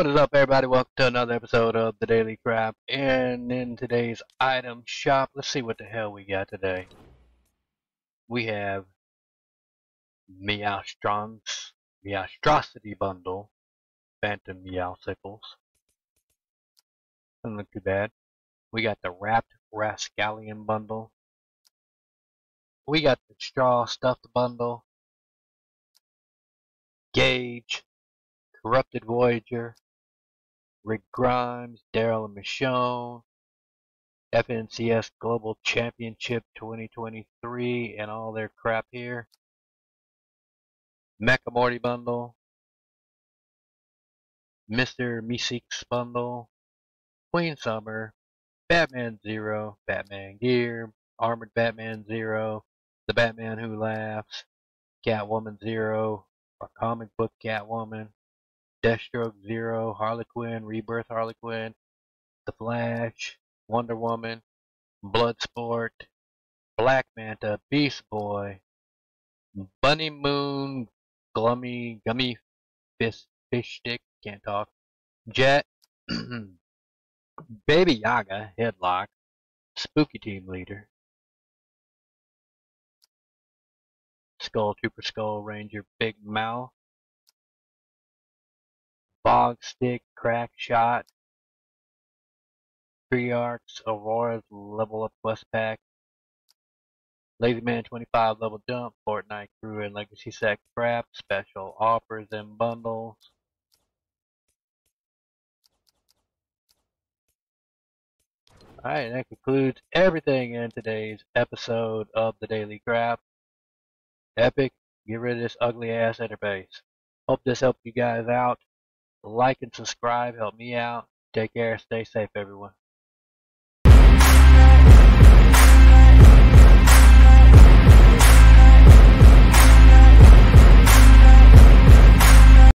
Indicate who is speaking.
Speaker 1: What is up, everybody? Welcome to another episode of the Daily Crap. And in today's item shop, let's see what the hell we got today. We have Meowstrons, Meowstrosity Bundle, Phantom Meowsicles. Doesn't look too bad. We got the Wrapped Rascallion Bundle. We got the Straw Stuffed Bundle. Gage, Corrupted Voyager, Rick Grimes, Daryl Michonne, FNCS Global Championship 2023, and all their crap here. Mecha Morty Bundle, Mr. Meeseeks Bundle, Queen Summer, Batman Zero, Batman Gear, Armored Batman Zero, The Batman Who Laughs, Catwoman Zero, a comic book Catwoman, Deathstroke Zero, Harley Quinn, Rebirth Harley Quinn, The Flash, Wonder Woman, Bloodsport, Black Manta, Beast Boy, Bunny Moon, Glummy, Gummy Fish, Fish Stick, can't talk, Jet, Baby Yaga, Headlock, Spooky Team Leader, Skull Trooper Skull Ranger Big Mouth, Bog Stick Crack Shot, Treyarch's Aurora's Level Up Quest Pack, Lazy Man 25 Level Jump, Fortnite Crew and Legacy Sack Crap, Special Offers and Bundles. Alright, that concludes everything in today's episode of the Daily Crap. Epic, get rid of this ugly ass interface. Hope this helped you guys out. Like and subscribe, help me out. Take care, stay safe everyone.